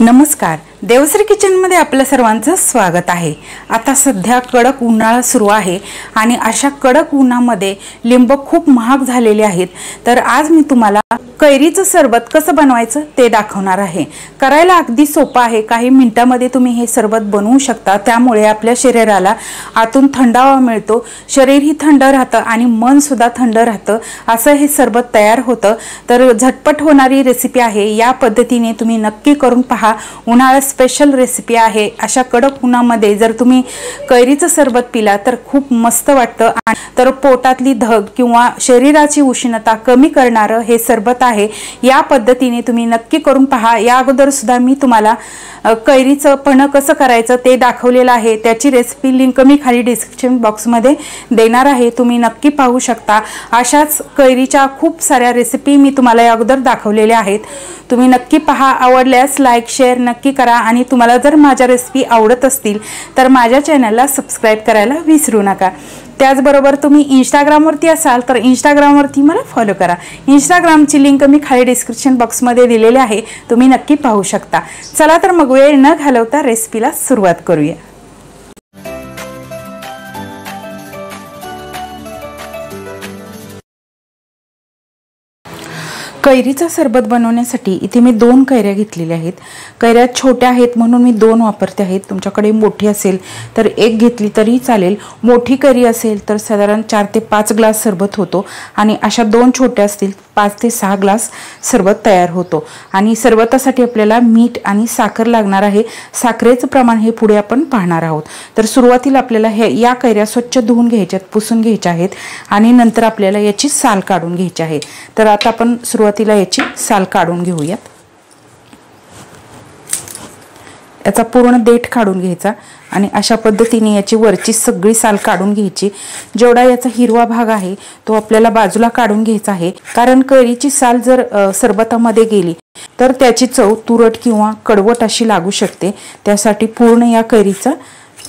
नमस्कार देवश्री किचनमध्ये आपल्या सर्वांचं स्वागत आहे. आता सध्या कडक उन्हाळा सुरू आहे आणि अशा कडक उन्हामध्ये लिंब खूप महाग झालेले आहेत. तर आज मी तुम्हाला कैरीचं सरबत कसं बनवायचं ते दाखवणार आहे. करायला अगदी सोपं आहे. काही मिनटामध्ये तुम्ही हे सरबत बनवू शकता. त्यामुळे आपल्या शरीराला आतून थंडावा मिळतो. शरीरही थंड राहतं आणि मनसुद्धा थंड राहतं. असं हे सरबत तयार होतं. तर झटपट होणारी रेसिपी आहे. या पद्धतीने तुम्ही नक्की करून पहा. उन्हाळा स्पेशल रेसिपी आहे. अशा कडक उन्हामध्ये जर तुम्ही कैरीचं सरबत पिला तर खूप मस्त वाटतं. तर पोटातली धग किंवा शरीराची उष्णता कमी करणारं हे सरबत आहे. या पद्धतीने तुम्ही नक्की करून पहा. या अगोदर सुद्धा मी तुम्हाला कैरीचं पणं कसं करायचं ते दाखवलेलं आहे. त्याची रेसिपी लिंक मी खाली डिस्क्रिप्शन बॉक्समध्ये देणार आहे. तुम्ही नक्की पाहू शकता. अशाच कैरीच्या खूप साऱ्या रेसिपी मी तुम्हाला या अगोदर दाखवलेल्या आहेत. तुम्ही नक्की पहा आवडल्यास लाईक शेअर नक्की करा आणि तुम्हाला जर माझ्या रेसिपी आवडत असतील तर माझ्या चॅनलला सबस्क्राईब करायला विसरू नका. त्याचबरोबर तुम्ही इंस्टाग्रामवरती असाल तर इंस्टाग्रामवरती मला फॉलो करा. इंस्टाग्रामची लिंक मी खाली डिस्क्रिप्शन बॉक्समध्ये दिलेली आहे तुम्ही नक्की पाहू शकता. चला तर मग वेळ न घालवता रेसिपीला सुरुवात करूया. कैरीचा सरबत बनवण्यासाठी इथे मी दोन कैऱ्या घेतलेल्या आहेत. कैऱ्या छोट्या आहेत म्हणून मी दोन वापरते आहेत. तुमच्याकडे मोठी असेल तर एक घेतली तरी चालेल. मोठी कैरी असेल तर साधारण चार ते पाच ग्लास सरबत होतो. आणि अशा दोन छोट्या असतील पाच ते सहा ग्लास सरबत तयार होतो. आणि सरबतासाठी आपल्याला मीठ आणि साखर लागणार आहे. साखरेचं प्रमाण हे पुढे आपण पाहणार आहोत. तर सुरुवातीला आपल्याला हे या कैऱ्या स्वच्छ धुवून घ्यायच्यात पुसून घ्यायच्या आहेत. आणि नंतर आपल्याला याची साल काढून घ्यायची आहे. तर आता आपण सुरुवातीला याची साल काढून घेऊयात. याचा पूर्ण देठ काढून घ्यायचा आणि अशा पद्धतीने याची वरची सगळी साल काढून घ्यायची. जेवढा याचा हिरवा भाग आहे तो आपल्याला बाजूला काढून घ्यायचा आहे. कारण कैरीची साल जर सरबतामध्ये गेली तर त्याची चव तुरट किंवा कडवट अशी लागू शकते. त्यासाठी पूर्ण या कैरीचा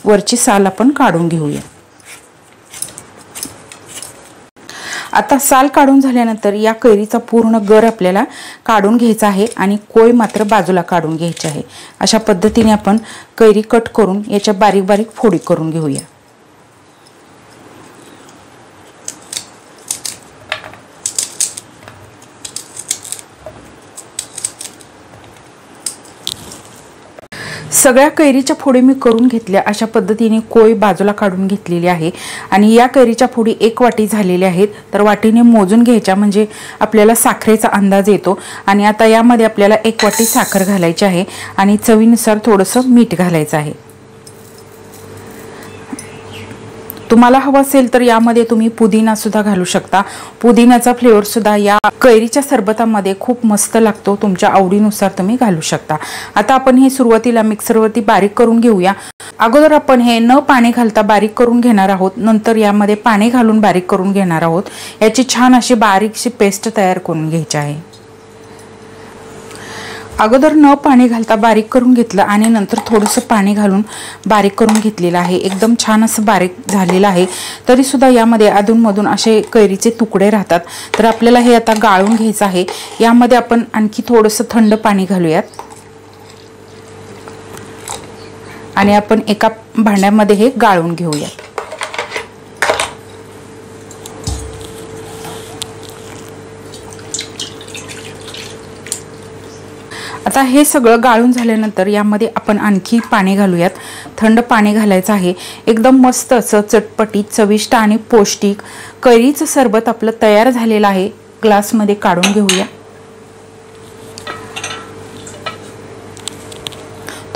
वरची साल आपण काढून घेऊया. आता साल काढून झाल्यानंतर या कैरीचा पूर्ण गर आपल्याला काढून घ्यायचा आहे आणि कोय मात्र बाजूला काढून घ्यायची आहे. अशा पद्धतीने आपण कैरी कट करून याच्या बारीक बारीक फोडी करून घेऊया. सगळ्या कैरीच्या फोडी मी करून घेतल्या. अशा पद्धतीने कोय बाजूला काढून घेतलेली आहे. आणि या कैरीच्या फोडी एक वाटी झालेल्या आहेत. तर वाटीने मोजून घ्यायच्या म्हणजे आपल्याला साखरेचा अंदाज येतो. आणि आता यामध्ये आपल्याला एक वाटी साखर घालायची आहे. आणि चवीनुसार थोडंसं मीठ घालायचं आहे. तुम्हाला हवं असेल तर यामध्ये तुम्ही पुदिना सुद्धा घालू शकता. पुदिन्याचा फ्लेवर सुद्धा या कैरीच्या सरबतामध्ये खूप मस्त लागतो. तुमच्या आवडीनुसार तुम्ही घालू शकता. आता आपण हे सुरुवातीला मिक्सरवरती बारीक करून घेऊया. अगोदर आपण हे न पाणी घालता बारीक करून घेणार आहोत. नंतर यामध्ये पाणी घालून बारीक करून घेणार आहोत. याची छान अशी बारीकशी पेस्ट तयार करून घ्यायची आहे. अगोदर न पाणी घालता बारीक करून घेतलं आणि नंतर थोडंसं पाणी घालून बारीक करून घेतलेलं आहे. एकदम छान असं बारीक झालेलं आहे. तरीसुद्धा यामध्ये अधूनमधून असे कैरीचे तुकडे राहतात. तर आपल्याला हे आता गाळून घ्यायचं आहे. यामध्ये आपण आणखी थोडंसं थंड पाणी घालूयात. आणि आपण एका भांड्यामध्ये हे गाळून घेऊयात. आता हे सगळं गाळून झाल्यानंतर यामध्ये आपण आणखी पाणी घालूयात. थंड पाणी घालायचं आहे. एकदम मस्त असं चटपटीत चविष्ट आणि पौष्टिक कैरीचं सरबत आपलं तयार झालेलं आहे. ग्लासमध्ये काढून घेऊया.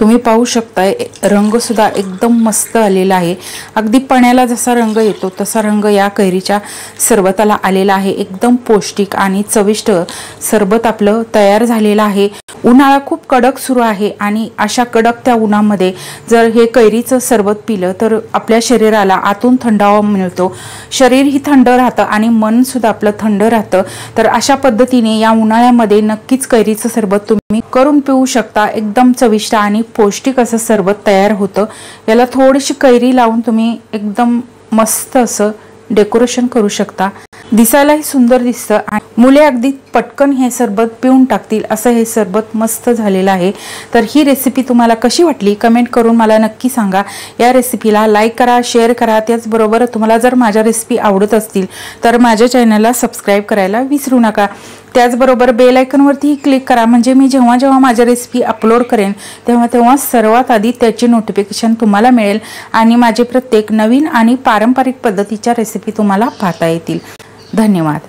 तुम्ही पाहू शकताय रंगसुद्धा एकदम मस्त आलेला आहे. अगदी पण्याला जसा रंग येतो तसा रंग या कैरीच्या सरबताला आलेला आहे. एकदम पौष्टिक आणि चविष्ट सरबत आपलं तयार झालेलं आहे. उन्हाळा खूप कडक सुरू आहे आणि अशा कडक त्या उन्हामध्ये जर हे कैरीचं सरबत पिलं तर आपल्या शरीराला आतून थंडावा मिळतो. शरीरही थंड राहतं आणि मनसुद्धा आपलं थंड राहतं. तर अशा पद्धतीने या उन्हाळ्यामध्ये नक्कीच कैरीचं सरबत तुम्ही करून पिऊ शकता. एकदम चविष्ट आणि पौष्टिक असं सरबत तयार होतं. याला थोडीशी कैरी लावून तुम्ही एकदम मस्त असं डेकोरेशन करू शकता. दिसायलाही सुंदर दिसतं आणि मुले अगदी पटकन हे सरबत पिऊन टाकतील असं हे सरबत मस्त झालेलं आहे. तर ही रेसिपी तुम्हाला कशी वाटली? कमेंट करून मला नक्की सांगा. या रेसिपीला लाईक करा शेअर करा. त्याचबरोबर तुम्हाला जर माझ्या रेसिपी आवडत असतील तर माझ्या चॅनलला सबस्क्राईब करायला विसरू नका. त्याचबरोबर बेल आयकनवरतीही क्लिक करा. म्हणजे मी जेव्हा जेव्हा माझ्या रेसिपी अपलोड करेन तेव्हा तेव्हा सर्वात आधी त्याची नोटिफिकेशन तुम्हाला मिळेल आणि माझे प्रत्येक नवीन आणि पारंपरिक पद्धतीच्या रेसिपी तुम्हाला पाहता येतील. धन्यवाद